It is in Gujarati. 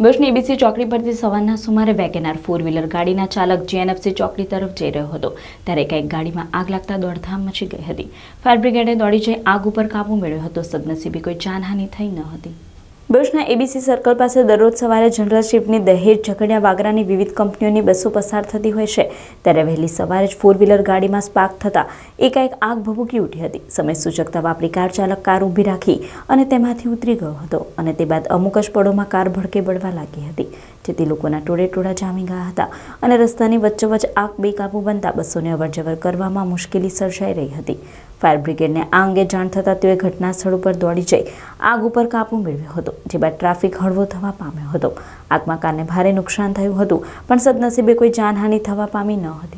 બસની એબીસી ચોકડી પરથી સવારના સુમારે વેગેનાર ફોર વ્હીલર ગાડીના ચાલક જીએનએફસી ચોકડી તરફ જઈ રહ્યો હતો. ત્યારે કંઈક ગાડીમાં આગ લાગતા દોડધામ મચી ગઈ હતી. ફાયર બ્રિગેડે દોડી જઈ આગ ઉપર કાબુ મેળવ્યો હતો. સદનસીબે કોઈ જાનહાનિ થઈ ન હતી. બસના એબીસી સર્કલ પાસે દરરોજ સવારે જનરલ શિફ્ટની દહેજ ઝઘડિયા વાગરાની વિવિધ કંપનીઓની બસો પસાર થતી હોય છે. ત્યારે વહેલી સવારે જ ફોર વ્હીલર ગાડીમાં સ્પાર્ક થતાં એકાએક આગ ભભૂકી ઉઠી હતી. સમય સૂચકતા વાપરી કાર ચાલક કાર ઊભી રાખી અને તેમાંથી ઉતરી ગયો હતો અને તે બાદ અમુક જ પળોમાં કાર ભડકે બળવા લાગી હતી. જેથી લોકોના ટોળે ટોળા જામી ગયા હતા અને રસ્તાની વચ્ચોવચ્ચ આગ બેકાબૂ બનતા બસોને અવરજવર કરવામાં મુશ્કેલી સર્જાઈ રહી હતી. ફાયર બ્રિગેડને આ અંગે જાણ થતાં તેઓએ ઘટના સ્થળ ઉપર દોડી જઈ આગ ઉપર કાબૂ મેળવ્યો હતો, જે બાદ ટ્રાફિક હળવો થવા પામ્યો હતો. આગમાં કારને ભારે નુકસાન થયું હતું, પણ સદનસીબે કોઈ જાનહાનિ થવા પામી ન હતી.